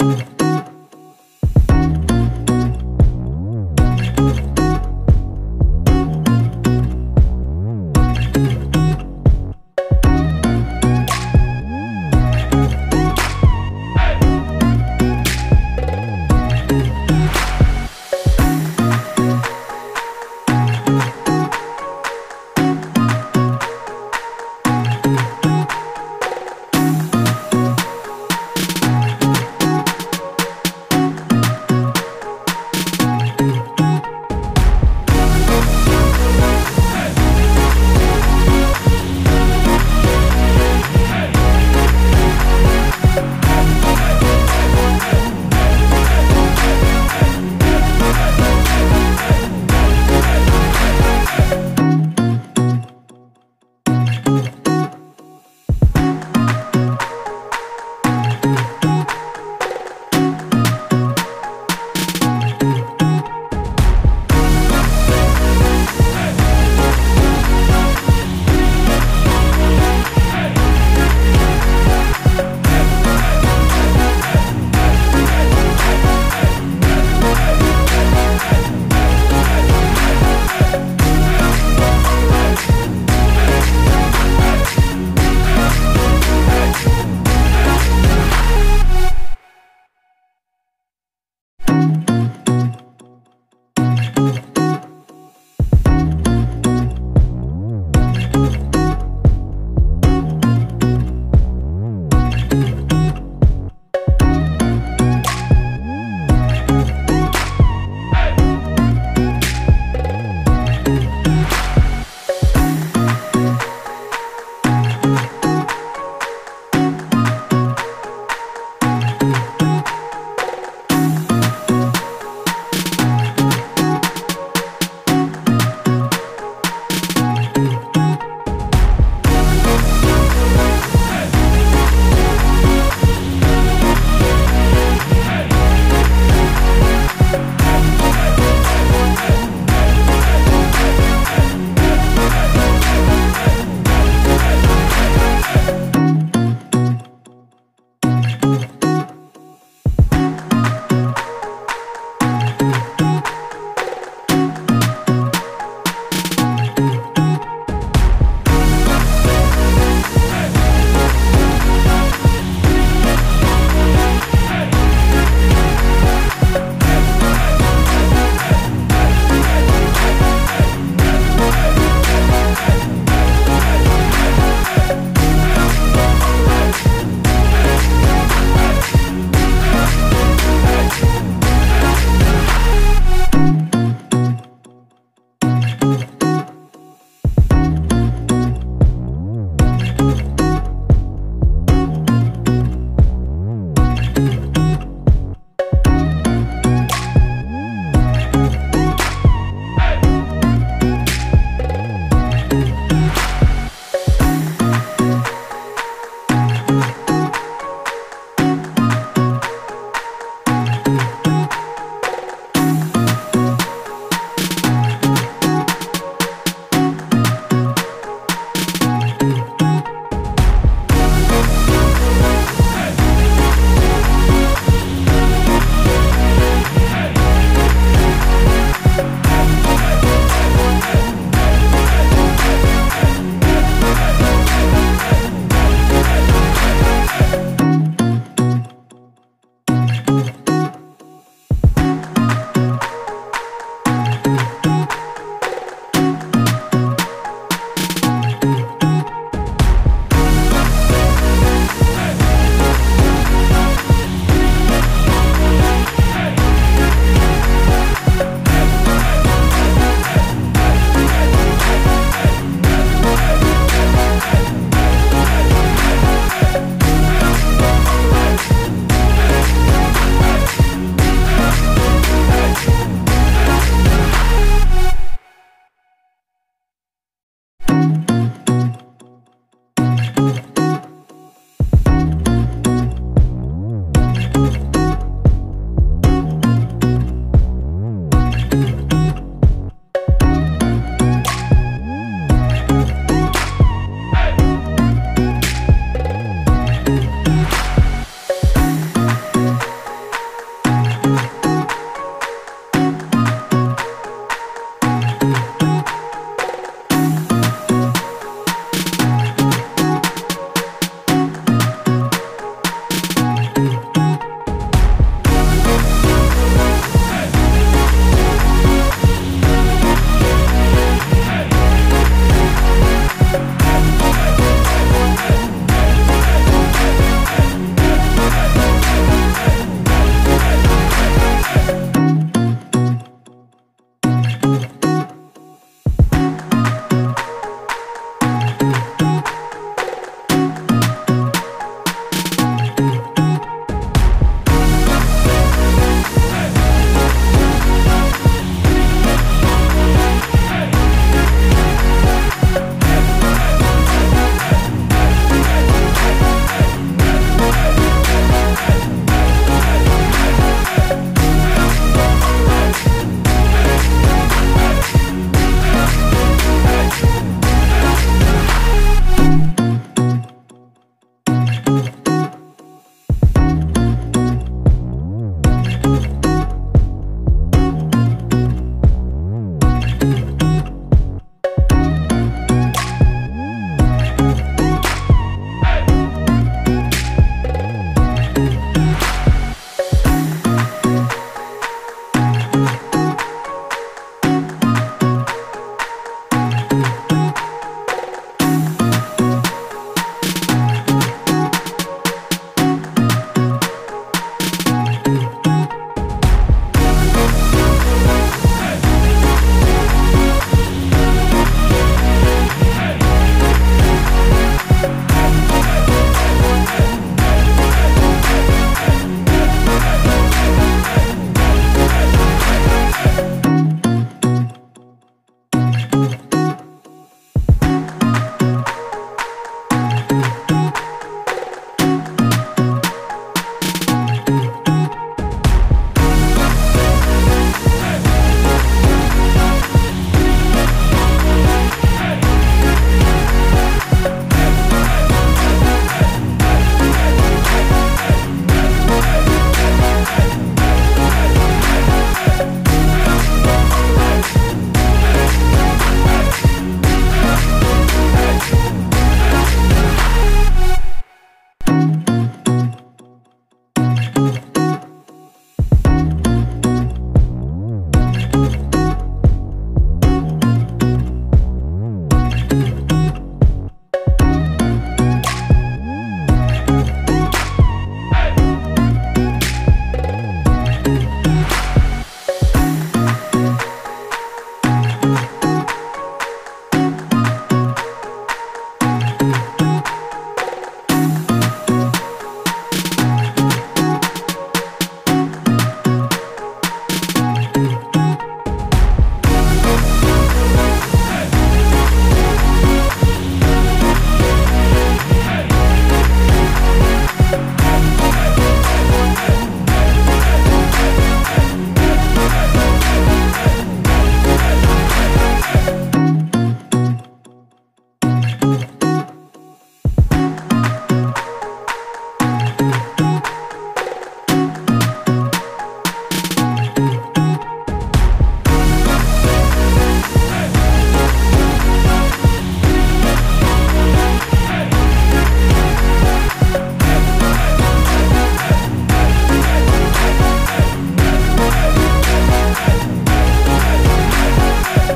Mm-hmm.